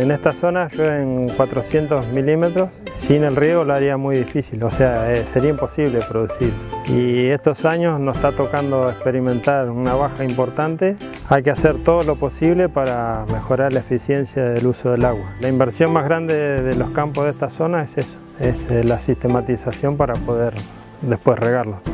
en esta zona llueven 400 milímetros, sin el riego lo haría muy difícil, o sea, eh, sería imposible producir. Y estos años nos está tocando experimentar una baja importante, hay que hacer todo lo posible para mejorar la eficiencia del uso del agua. La inversión más grande de los campos de esta zona es eso, es eh, la sistematización para poder después regarlo.